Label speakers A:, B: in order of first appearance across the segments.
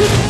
A: Yeah.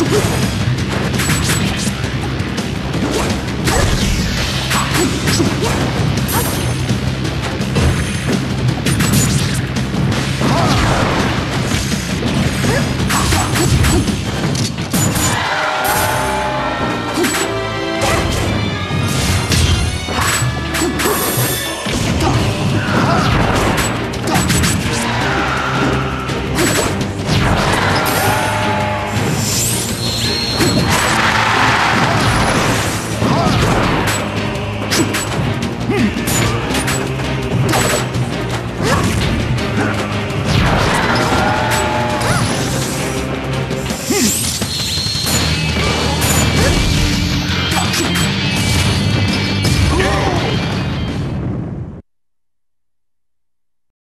B: Super!